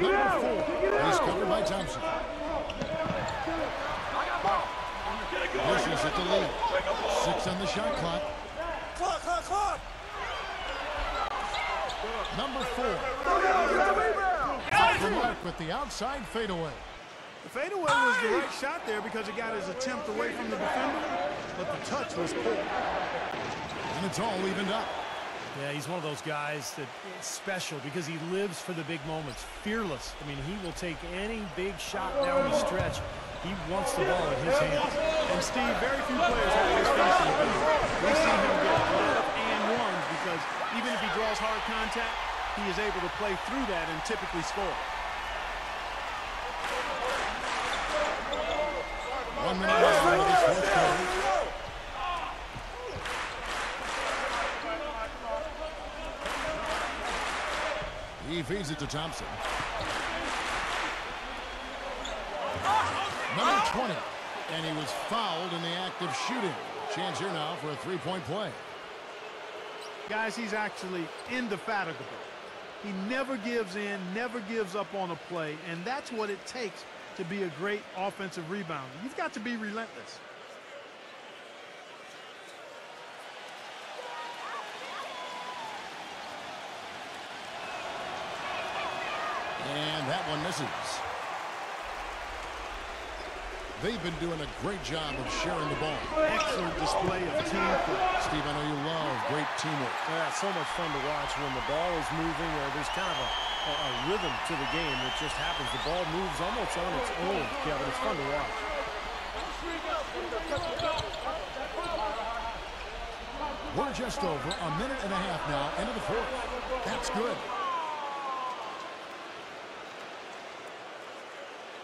Number four. He's covered by Thompson. Pushes at the lead. Six on the shot clock. Clock, clock, clock. Number four. For Mark with the outside fadeaway. The fadeaway was the right shot there because it got his attempt away from the defender, but the touch was poor. And it's all evened up. Yeah, he's one of those guys that is special because he lives for the big moments. Fearless. I mean, he will take any big shot down the stretch. He wants the ball in his hands. And Steve, very few players have this finishing ability. We see him get lot and one because even if he draws hard contact, he is able to play through that and typically score. One minute left in this fourth quarter. He feeds it to Thompson. Number 20. And he was fouled in the act of shooting. Chance here now for a three-point play. Guys, he's actually indefatigable. He never gives in, never gives up on a play, and that's what it takes to be a great offensive rebounder. You've got to be relentless. And that one misses. They've been doing a great job of sharing the ball. Excellent display of team play. Steve, I know you love great teamwork. Yeah, so much fun to watch when the ball is moving or there's kind of a, a, a rhythm to the game that just happens. The ball moves almost on its own, Kevin. It's fun to watch. We're just over a minute and a half now into the fourth. That's good.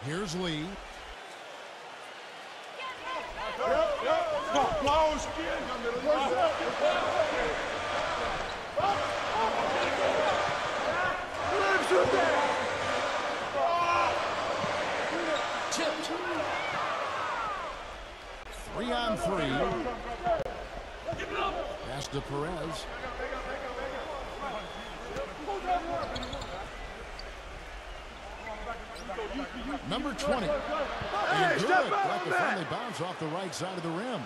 Here's Lee. Three on three. Pass to Perez. Number 20. And good. Like a friendly bounce off the right side of the rim.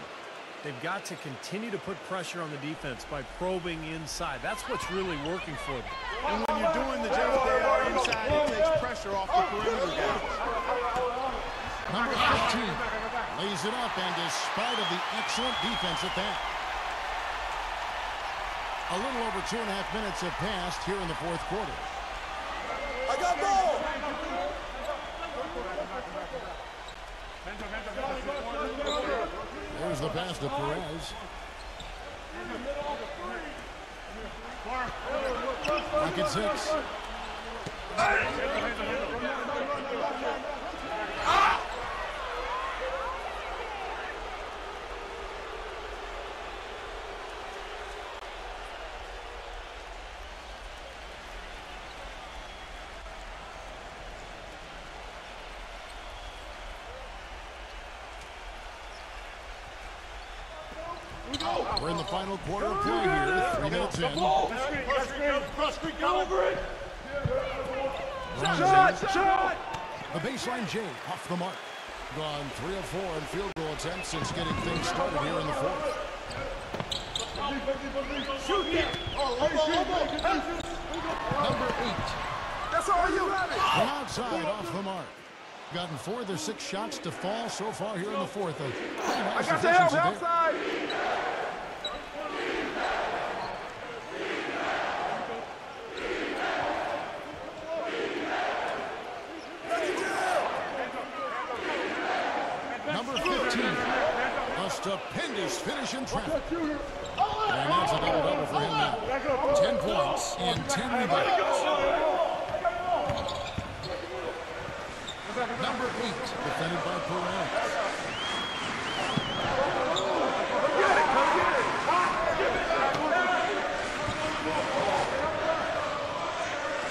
They've got to continue to put pressure on the defense by probing inside. That's what's really working for them. And when you're doing the job they are inside, it takes pressure off the perimeter guys. Number 15 lays it up, and despite of the excellent defense at that, a little over two and a half minutes have passed here in the fourth quarter. I got ball. There's the pass to Perez. Back at six. We're in the final quarter of play here. Three minutes in. Shot, shot. The baseline J off the mark. Gone three of four in field goal attempts since getting things started here in the fourth. Number eight. That's all you got it. Outside off the mark. Gotten four of their six shots to fall so far here in the fourth. I got the help, efficiency help there. side. Number 15. A stupendous finish in traffic. And that's a double-double for him now. 10 points and 10 rebounds. Number 8, defended by Perez.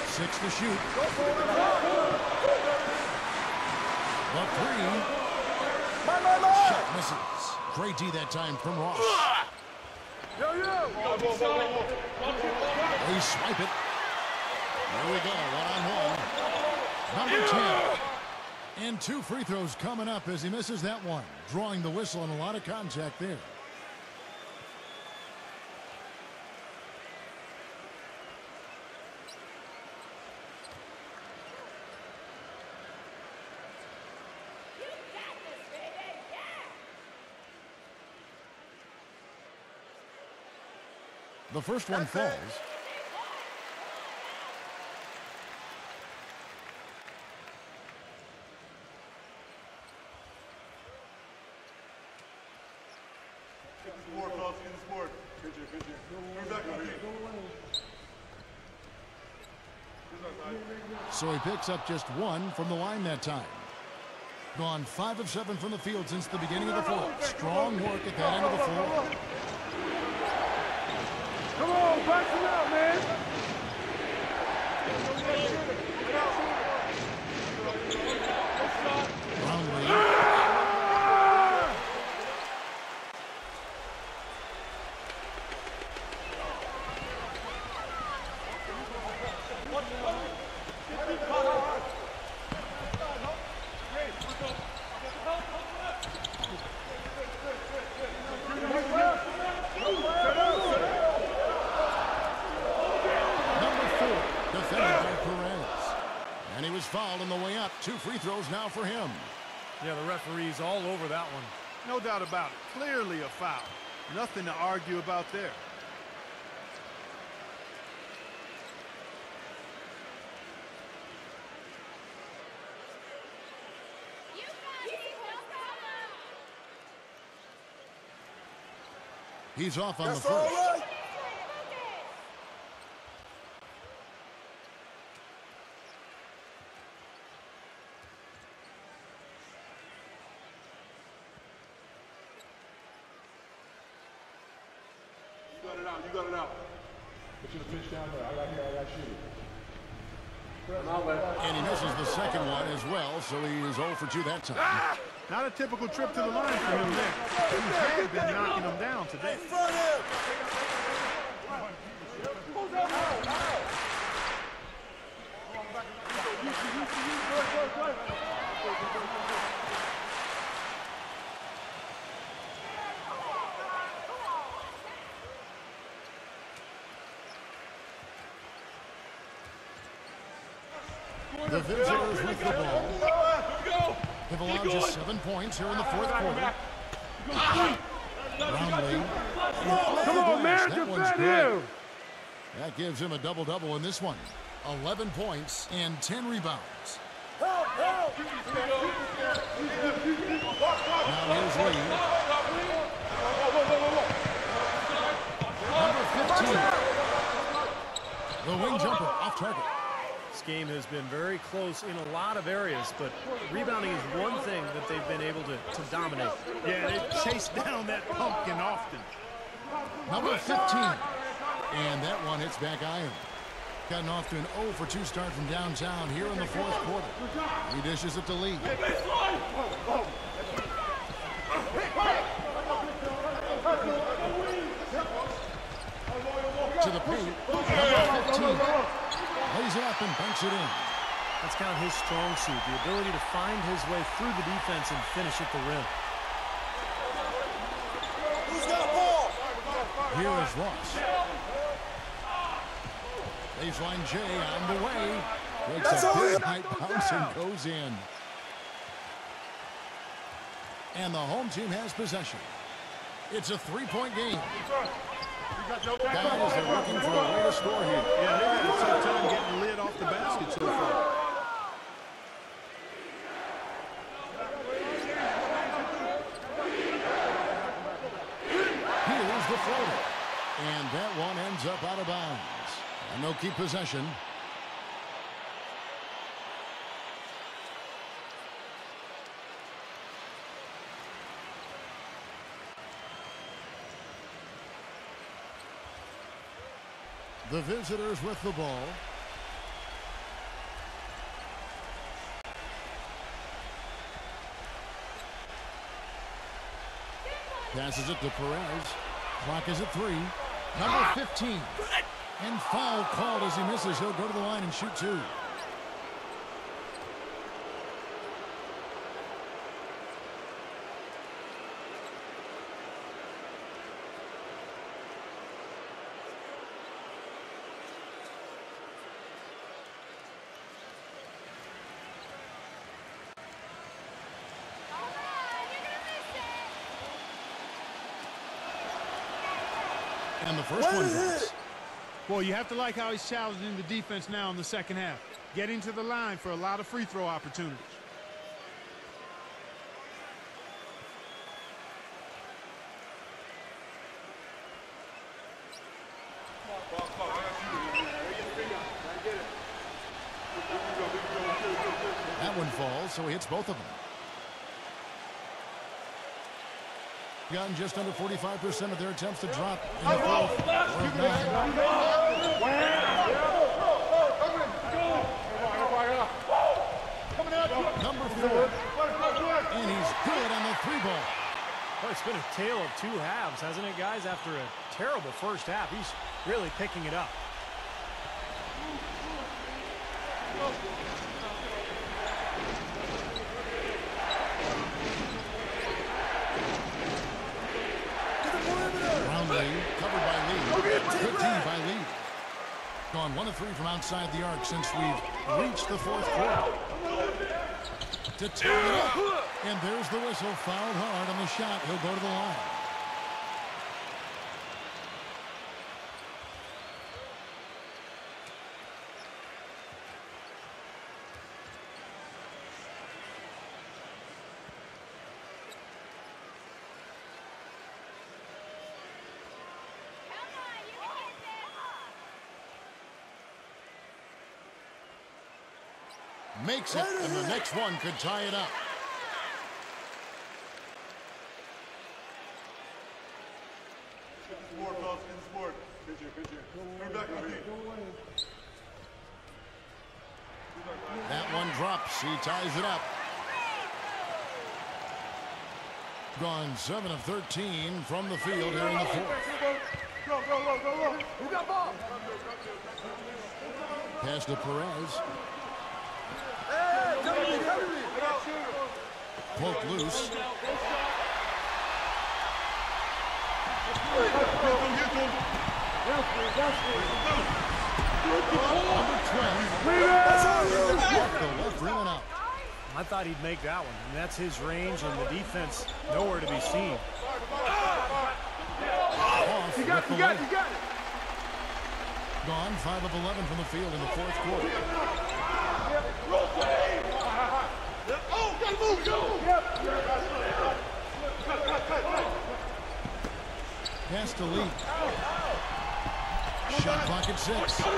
Six to shoot. The three. Shot misses. Great D that time from Ross. Yo, yo. They swipe it. There we go, one on one. Number 10. And two free throws coming up as he misses that one. Drawing the whistle and a lot of contact there. The first one falls. So he picks up just one from the line that time. Gone five of seven from the field since the beginning of the fourth. Strong work at that end of the floor. On, box it out, man. Brownlee. Number four, defended by Perez. And he was fouled on the way up. Two free throws now for him. Yeah, the referee's all over that one. No doubt about it. Clearly a foul. Nothing to argue about there. He's off on the That's all first. Got it out. You got. Put your pitch down there. I got here. I got you. And he misses the second one as well, so he is 0 for 2 that time. Not a typical trip to the line for him there. He had been knocking them down today. Front The visitors with the ball. They've allowed just seven points here in the fourth quarter. Come on, man. Defend him. That gives him a double-double in this one. 11 points and 10 rebounds. Help, help. Now here's Lee. Number 15. The wing jumper off target. This game has been very close in a lot of areas, but rebounding is one thing that they've been able to, to dominate. Yeah, they've chased down that pumpkin often. Number 15. And that one hits back iron. Gotten off to an 0 for 2 start from downtown here in the fourth quarter. He dishes it to Lee. To the paint. Number 15. Lays it up and banks it in. That's kind of his strong suit, the ability to find his way through the defense and finish at the rim. Who's got a ball? Here is Ross. Baseline J on the way. Takes That's a all big high bounce and goes in. And the home team has possession. It's a three-point game. Guys are looking for a way to score here. Yeah, they've had a tough time getting lid off the basket so far. Here's the floater. And that one ends up out of bounds. And they'll keep possession. The visitors with the ball. Passes it to Perez. Clock is at three. Number 15. And foul called as he misses. He'll go to the line and shoot two. and the first one drops. Well, you have to like how he's challenging the defense now in the second half. Getting to the line for a lot of free throw opportunities. That one falls, so he hits both of them. Gotten just under 45% of their attempts to drop in the fourth. Four. Number four. And he's good on the three ball. Well, it's been a tale of two halves, hasn't it, guys? After a terrible first half, he's really picking it up. Brownlee covered by Lee. Good D by Lee. Gone one of three from outside the arc since we've reached the fourth quarter. To tie it up. And there's the whistle. Fouled hard on the shot. He'll go to the line. Makes it, and the next one could tie it up. Sport, fellas, sport. Good year, good year. Turn back on me. That one drops. He ties it up. Gone 7 of 13 from the field here in the fourth. Go, go, go, go, go. Who got ball? Pass to Perez. Hey, cover me, cover me. Poked loose. Number 12. Off the left rim and out. I thought he'd make that one. And that's his range, and the defense nowhere to be seen. Off You got it, the you got it, left. you got it. Gone 5 of 11 from the field in the fourth quarter. Oh, gotta move, go. Pass to Lee. Shot clock at six. Switch,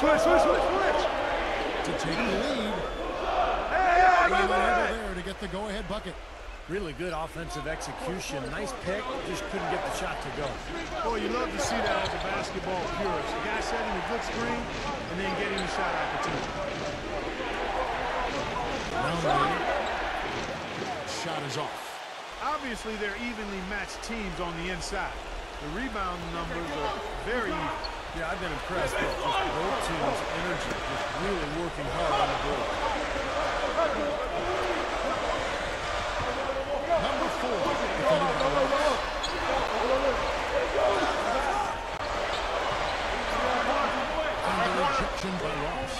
switch, switch, switch, switch. To take the lead. Hey, hey, hey, went hey. over there to get the go-ahead bucket. Really good offensive execution. Nice pick, just couldn't get the shot to go. Boy, you love to see that as a basketball purist. The guy setting a good screen and then getting the shot opportunity. Shot is off. Obviously, they're evenly matched teams on the inside. The rebound numbers are very even. Yeah, I've been impressed with just both teams' energy, just really working hard on the board. Number four. defended by Ross. And the rejection by Ross.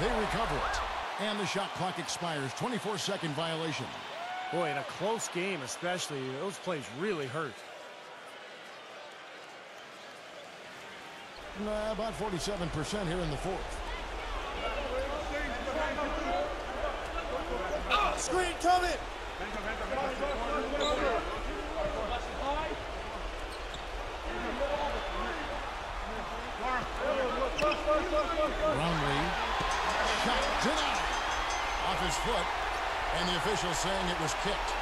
They recover it. And the shot clock expires. 24-second violation. Boy, in a close game especially, those plays really hurt. Nah, about 47% here in the fourth. Ah, screen coming. Brownlee. Shot denied. Off his foot. And the official saying it was kicked.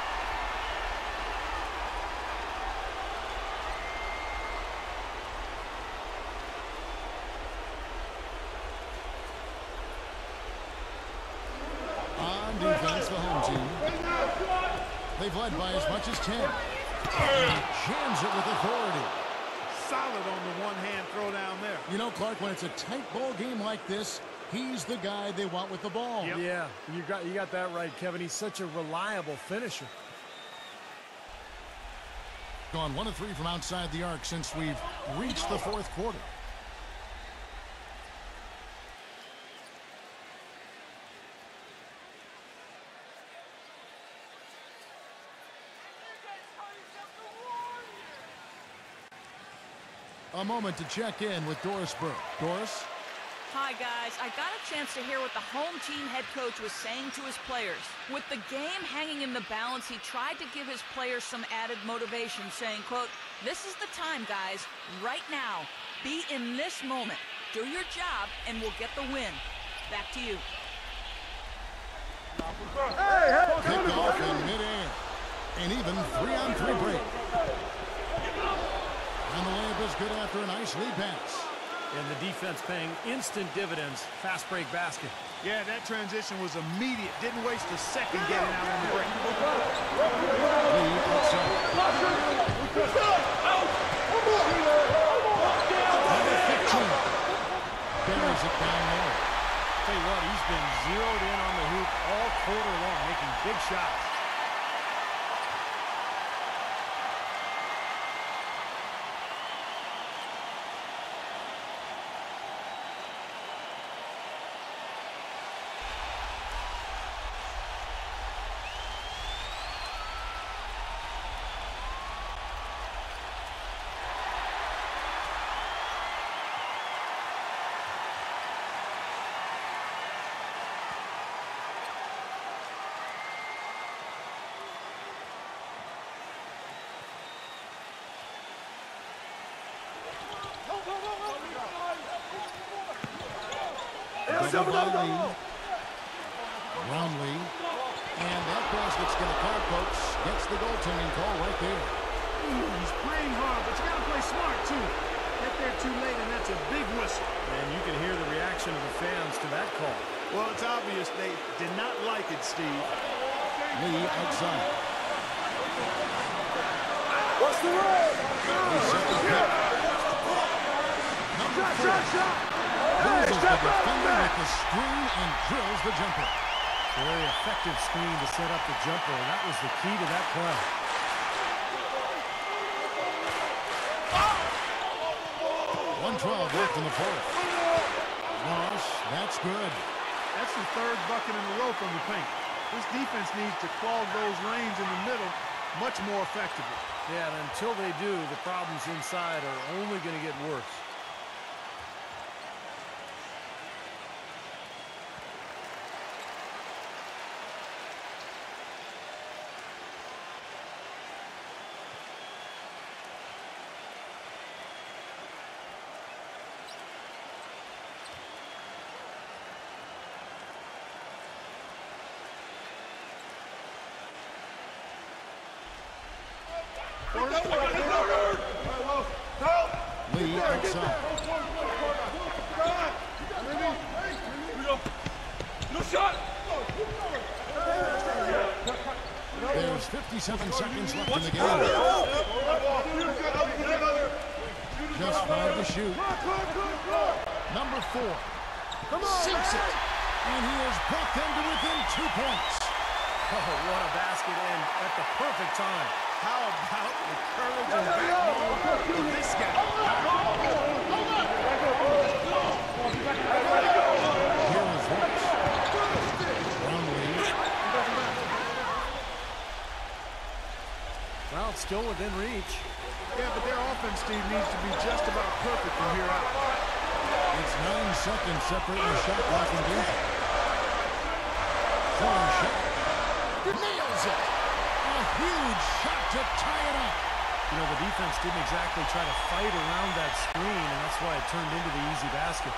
On defense, the home team. They've led by as much as 10. And he jams it with authority. Solid on the one-hand throw down there. You know, Clark, when it's a tight ball game like this, he's the guy they want with the ball. Yep. Yeah, you got you got that right, Kevin. He's such a reliable finisher. Gone one of three from outside the arc since we've reached the fourth quarter. A moment to check in with Doris Burke. Doris? Hi, guys. I got a chance to hear what the home team head coach was saying to his players. With the game hanging in the balance, he tried to give his players some added motivation, saying, quote, this is the time, guys, right now. Be in this moment. Do your job, and we'll get the win. Back to you. Hey, hey, Kickoff in midair. An even three-on-three break. And the layup is good after a nice lead pass. And the defense paying instant dividends. Fast break basket. Yeah, that transition was immediate. Didn't waste a second getting out on the break. Lee outside. Number 15. Buries it down low. Tell you what, he's been zeroed in on the hoop all quarter long, making big shots. Double by Lee. And that basket's going to count, folks. Gets the goaltending call right there. Ooh, he's playing hard, but you got to play smart, too. Get there too late, and that's a big whistle. And you can hear the reaction of the fans to that call. Well, it's obvious they did not like it, Steve. Lee outside. What's the roll? Lee set the pick. Number Shot, shot, shot. Loses the defender with the screen and drills the jumper. Very effective screen to set up the jumper, and that was the key to that play. One twelve left in the fourth. Ross, that's good. That's the third bucket in a row from the paint. This defense needs to clog those lanes in the middle much more effectively. Yeah, and until they do, the problems inside are only going to get worse. Lee outside. There's 57 seconds left in the game. Just five to shoot. Number four. Sinks it. And he has brought them to within two points. Oh, what a basket and at the perfect time. How about the courage and backbone of this guy? Here is Ross. Well, it's still within reach. Yeah, but their offense, Steve, needs to be just about perfect from here out. It's nine seconds separating the shot clock and game. Throwing shot. Nails it. A huge shot to tie it up. You know, the defense didn't exactly try to fight around that screen, and that's why it turned into the easy basket.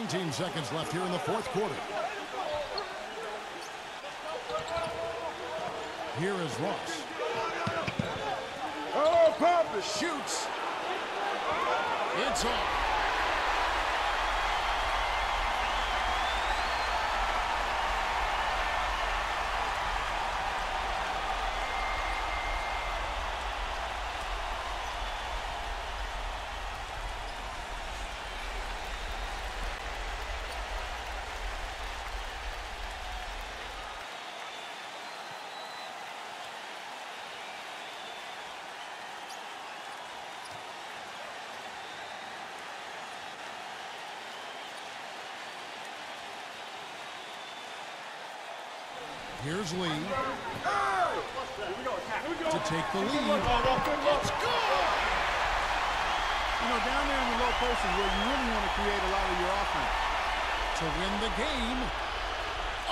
Nineteen seconds left here in the fourth quarter. Here is Ross. Oh, it. Shoots. It's off. Here's Lee. To take the lead. It's good! You know, down there in the low post is where you really want to create a lot of your offense. To win the game.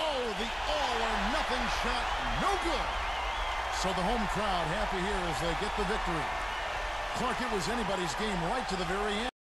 Oh, the all-or-nothing shot. No good. So the home crowd happy here as they get the victory. Clark, it was anybody's game right to the very end.